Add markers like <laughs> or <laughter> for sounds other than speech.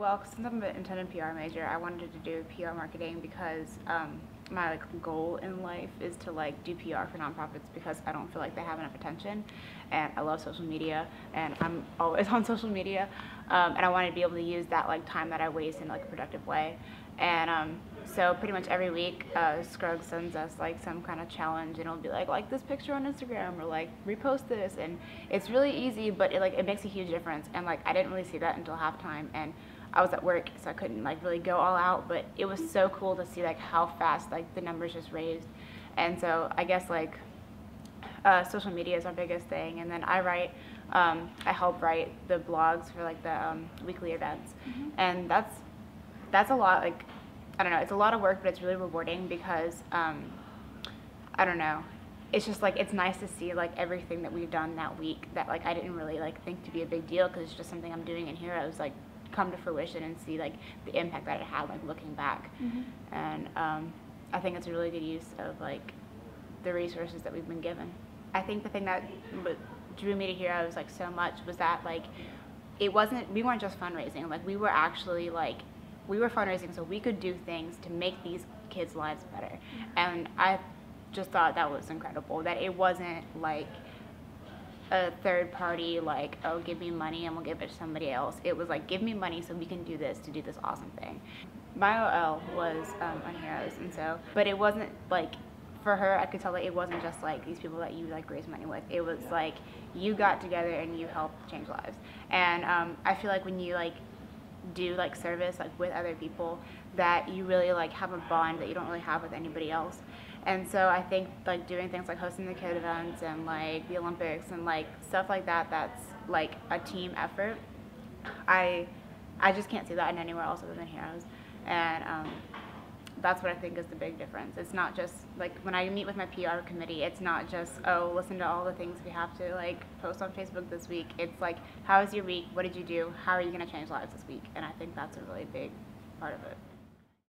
Well, since I'm an intended PR major, I wanted to do PR marketing because um, my like goal in life is to like do PR for nonprofits because I don't feel like they have enough attention, and I love social media, and I'm always <laughs> on social media, um, and I wanted to be able to use that like time that I waste in like a productive way, and um, so pretty much every week, uh, Scruggs sends us like some kind of challenge, and it'll be like like this picture on Instagram or like repost this, and it's really easy, but it like it makes a huge difference, and like I didn't really see that until halftime, and I was at work, so I couldn't like really go all out, but it was so cool to see like how fast like the numbers just raised, and so I guess like uh, social media is our biggest thing, and then I write, um, I help write the blogs for like the um, weekly events, Mhm. and that's that's a lot like I don't know, it's a lot of work, but it's really rewarding because um, I don't know. It's just like it's nice to see like everything that we've done that week that like I didn't really like think to be a big deal because it's just something I'm doing in here. I was like come to fruition and see like the impact that it had like looking back, Mhm. and um, I think it's a really good use of like the resources that we've been given. I think the thing that drew me to Heroes like so much was that like it wasn't we weren't just fundraising like we were actually like we were fundraising so we could do things to make these kids lives better and i just thought that was incredible that it wasn't like a third party like oh give me money and we'll give it to somebody else. It was like give me money so we can do this to do this awesome thing. My ol was um, on heroes and so but it wasn't like for her i could tell that it wasn't just like these people that you like raise money with. It was like you got together and you helped change lives. And um, i feel like when you like do like service like with other people that you really like have a bond that you don't really have with anybody else and so i think like doing things like hosting the kid events and like the olympics and like stuff like that that's like a team effort i i just can't see that in anywhere else other than heroes and um, that's what I think is the big difference. It's not just like when I meet with my PR committee, it's not just, oh, listen to all the things we have to like post on Facebook this week. It's like, how was your week? What did you do? How are you going to change lives this week? And I think that's a really big part of it.